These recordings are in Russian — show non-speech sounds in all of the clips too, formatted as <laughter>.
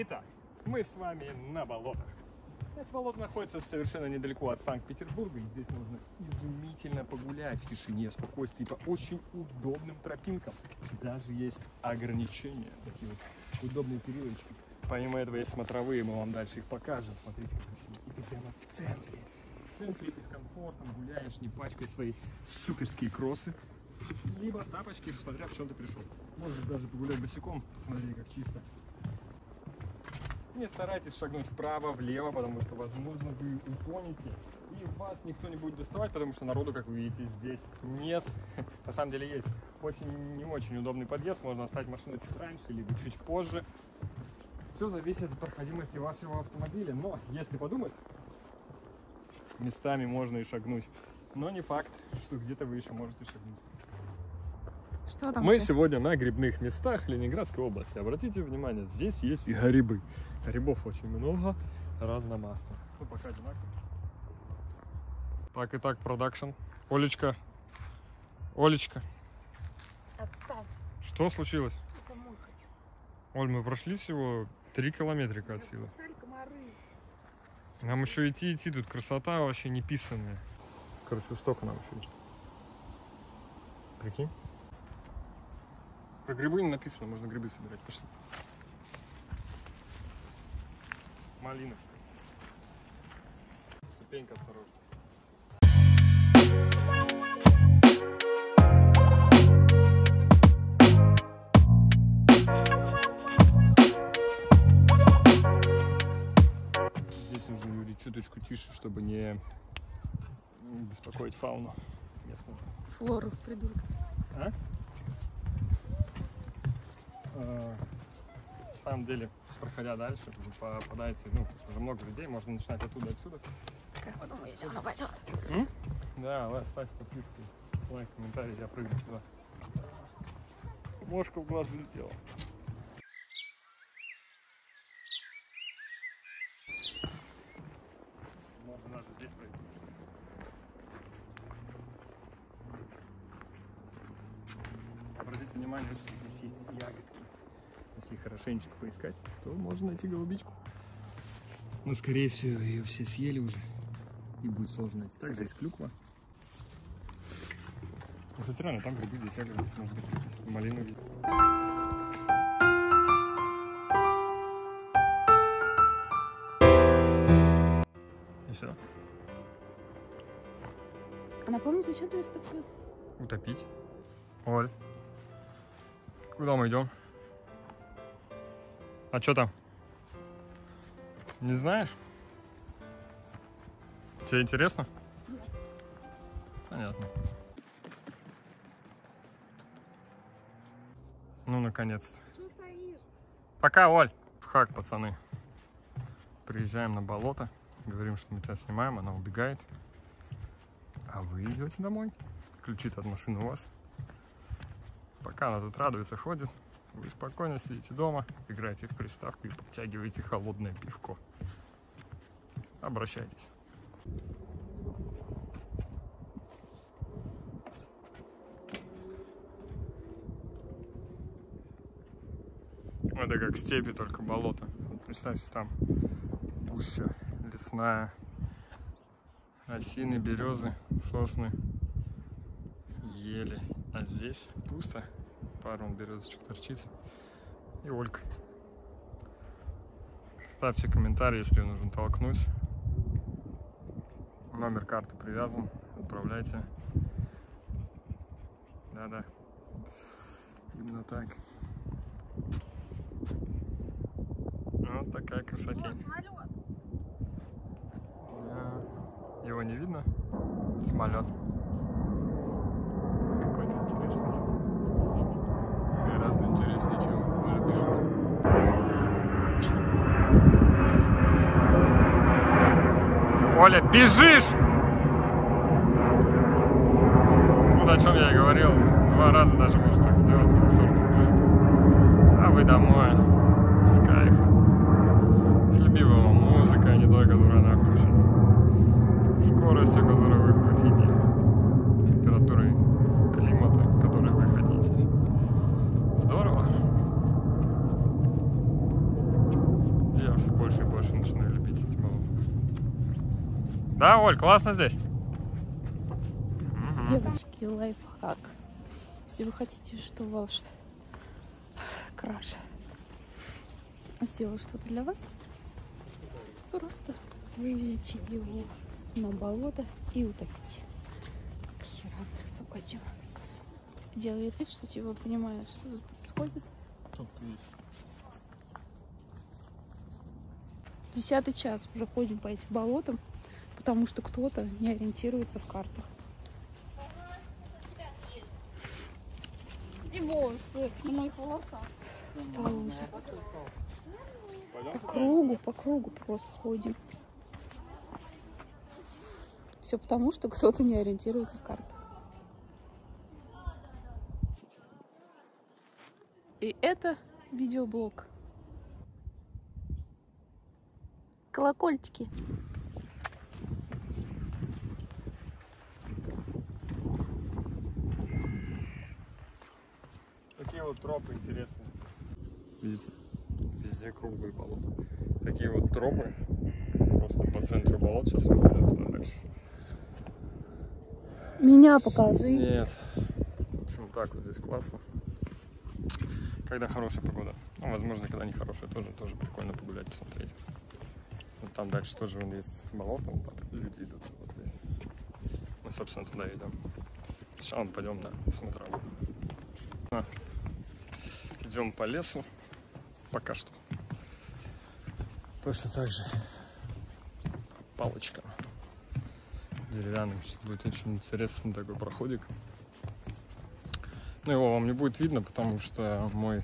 Итак, мы с вами на болотах. Это болото находится совершенно недалеко от Санкт-Петербурга, и здесь можно изумительно погулять в тишине, спокойствии по очень удобным тропинкам. Даже есть ограничения, такие вот удобные перилочки. Помимо этого есть смотровые, мы вам дальше их покажем. Смотрите, как красиво. И ты прямо в центре. В центре ты с комфортом гуляешь, не пачкай свои суперские кроссы. Либо тапочки, смотря в чем ты пришел. Можешь даже погулять босиком, смотри, как чисто. Не старайтесь шагнуть вправо, влево, потому что, возможно, вы утонете, и вас никто не будет доставать, потому что народу, как вы видите, здесь нет. <laughs> На самом деле есть очень не очень удобный подъезд, можно оставить машину чуть раньше, либо чуть позже. Все зависит от проходимости вашего автомобиля, но если подумать, местами можно и шагнуть. Но не факт, что где-то вы еще можете шагнуть. Что там? Мы все? сегодня на грибных местах Ленинградской области. Обратите внимание, здесь есть и грибы. Грибов очень много, разномастных. Ну, пока одинаково. Так и так, продакшн. Олечка. Олечка, Отставь, что случилось? Оль, мы прошли всего три километрика отсюда. Нам еще идти, идти, тут красота вообще не писанная. Короче, столько нам еще идти. Прикинь? Про грибы не написано, можно грибы собирать. Пошли. Малина. Ступенька осторожно. Здесь нужно говорить чуточку тише, чтобы не беспокоить фауну местную. Флору, придурок. А? Э, На самом деле, проходя дальше, попадаете, ну, уже много людей, можно начинать оттуда, отсюда. Как вы думаете, он упадет? Да, лайк, ставь подписку, лайк, комментарий, я прыгну туда. Мошка в глаз залетела. Можно даже здесь прыгнуть. Обратите внимание, что здесь есть ягодки. Если хорошенечко поискать, то можно найти голубичку. Но, скорее всего, ее все съели уже. И будет сложно найти. Также есть клюква. Ну, Кстати, реально, там грибы, здесь ягоды. Может быть, малину. И все. А напомни, зачем ты плюс? Утопить. Оль. Куда мы идем? А что там? Не знаешь? Тебе интересно? Понятно. Ну, наконец-то. Пока, Оль. В хак, пацаны. Приезжаем на болото. Говорим, что мы тебя снимаем. Она убегает. А вы идете домой. Ключи от машины у вас. Пока она тут радуется, ходит. Вы спокойно сидите дома, играете в приставку и подтягиваете холодное пивко. Обращайтесь. Это как степи, только болото. Представьте, там гуща лесная, осины, березы, сосны, ели. А здесь пусто. Пару вон березочек торчит. И Олька. Ставьте комментарий, если нужно толкнуть. Номер карты привязан. Отправляйте. Да-да. Именно так. Вот такая. Да. Его не видно? Самолет. Какой-то интересный. Гораздо интереснее, чем Оля бежит. Оля, бежишь! Вот о чем я и говорил. Два раза даже может так сделать, абсурдно. А вы домой. С кайфом. С любимой вам музыкой, а не той, которая накручена. Скоростью, которую вы хотите. Температурой Да, Оль, классно здесь? Девочки, лайфхак. Если вы хотите, чтобы ваш краш сделал что-то для вас, просто вывезите его на болото и утопите. К херам собачьим. Делает вид, что типа понимает, что тут происходит. Десятый час уже ходим по этим болотам, потому что кто-то не ориентируется в картах. И волосы на моих волосах. Встала уже. По кругу, по кругу просто ходим. Все потому, что кто-то не ориентируется в картах. И это видеоблог. Колокольчики. Такие вот тропы интересные. Видите? Везде круглые болота. Такие вот тропы. Просто по центру болот сейчас выходят туда дальше. Меня покажи. Нет. В общем, так вот здесь классно. Когда хорошая погода. Ну, возможно, когда не хорошая, тоже, тоже прикольно погулять, посмотреть. Вот там дальше тоже вон есть болото, вон там люди идут вот здесь. Мы, собственно, туда идем. Сейчас мы пойдем на смотровую. Идем по лесу. Пока что. Точно так же. Палочка деревянным. Сейчас будет очень интересный такой проходик. Но его вам не будет видно, потому что мой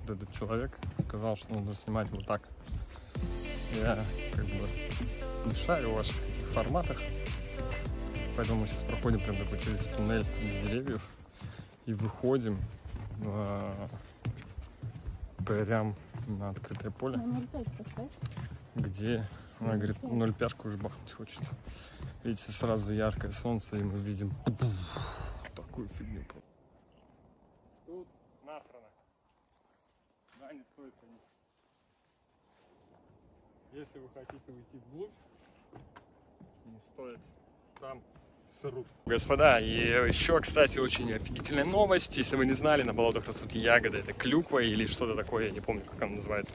вот этот человек сказал, что нужно снимать вот так. Я как бы не шарю в ваших этих форматах. Поэтому мы сейчас проходим прям такой через туннель из деревьев и выходим а, прям на открытое поле где она говорит, ноль пяшку уже бахнуть хочет. Видите, сразу яркое солнце, и мы видим такую фигню. Тут насрано. Сюда не стоит ходить. Если вы хотите уйти вглубь, не стоит. Там срут. Господа, и еще, кстати, очень офигительная новость. Если вы не знали, на болотах растут ягоды. Это клюква или что-то такое, я не помню, как она называется.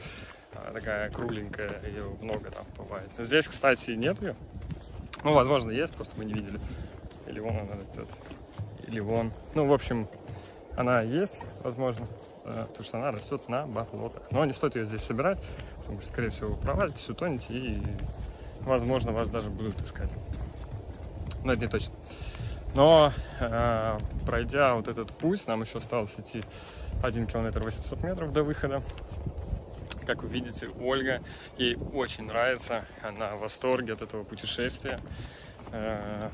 А, Такая кругленькая, ее много там бывает. Но здесь, кстати, нет ее. Ну, возможно, есть, просто мы не видели. Или вон она растет. Или вон. Ну, в общем, она есть, возможно. э, Потому что она растет на болотах. Но не стоит ее здесь собирать, потому что, скорее всего, вы провалитесь, утонете, и, возможно, вас даже будут искать. Но это не точно. Но э, пройдя вот этот путь, нам еще осталось идти 1 километр 800 метров до выхода. Как вы видите, Ольга, ей очень нравится, она в восторге от этого путешествия. Э,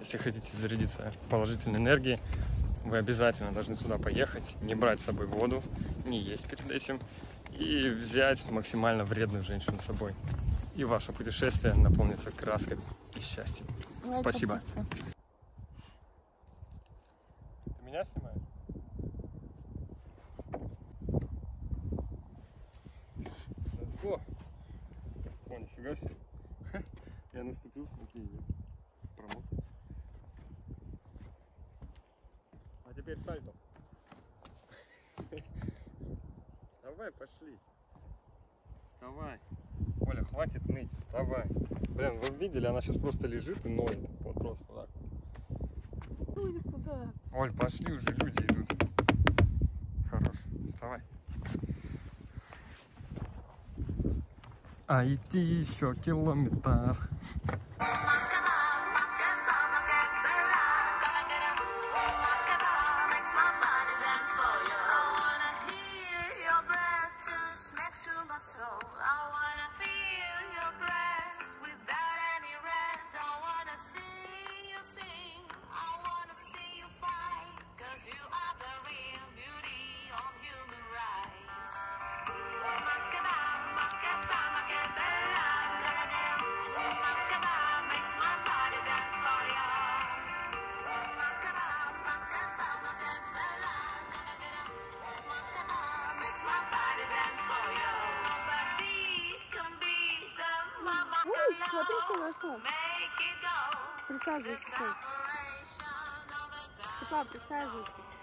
Если хотите зарядиться положительной энергией, вы обязательно должны сюда поехать, не брать с собой воду, не есть перед этим и взять максимально вредную женщину с собой. И ваше путешествие наполнится краской и счастьем. Спасибо. Ты меня снимаешь? Let's go. О, нифига себе. <laughs> Я наступил, смотри, я промок. А теперь сальто. <laughs> Давай, пошли. Вставай. Оля, хватит ныть, вставай. Блин, вы видели, она сейчас просто лежит и ноет. Вот просто вот так. Ну или куда? Оль, пошли уже, люди идут. Хорош, вставай. А идти еще километр. присаживайся. Сань. Operation of a gun. Светлана, присаживайся.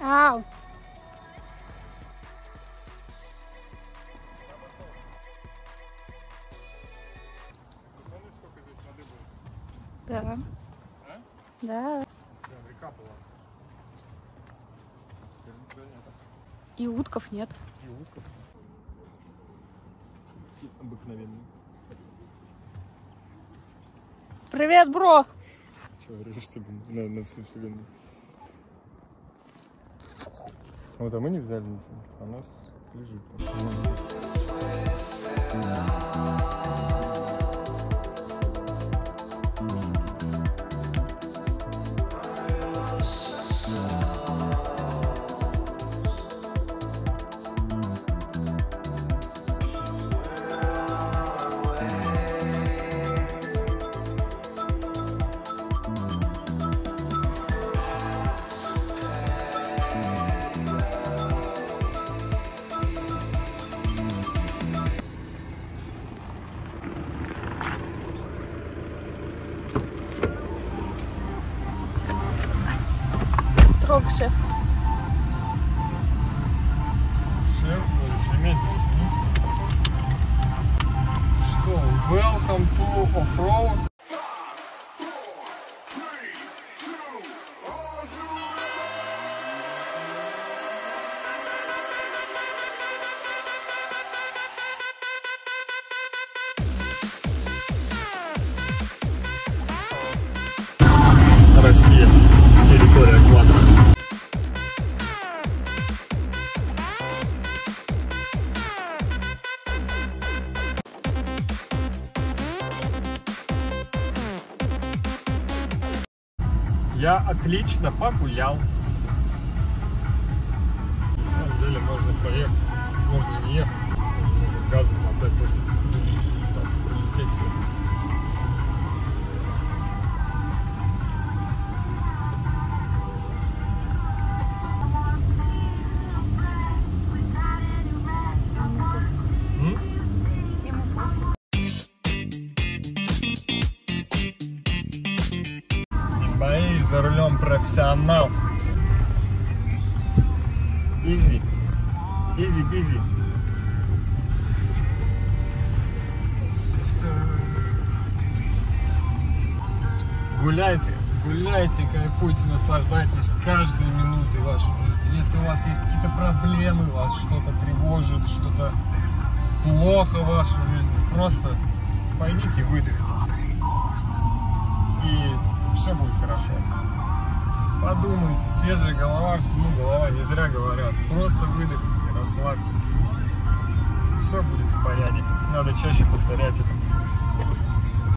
Ау. Да. А? Да. Река была. И утков нет. И утка. Обыкновенный. Привет, бро. Че, режешь тебе на, на всю вселенную? Вот, а мы не взяли ничего, а нас лежит. Шеф. Шеф, Шеметьев сидит. Что, welcome to off-road? Я отлично погулял. На самом деле можно поехать, можно не ехать. Газом отдать просто прилететь профессионал. Easy. Easy, easy. Гуляйте, гуляйте, кайфуйте, наслаждайтесь каждой минутой вашей. Если у вас есть какие-то проблемы, вас что-то тревожит, что-то плохо в вашей жизни, просто пойдите выдохните. И все будет хорошо. Подумайте, свежая голова, всему голова, не зря говорят. Просто выдохните, расслабьтесь. Все будет в порядке. Надо чаще повторять это.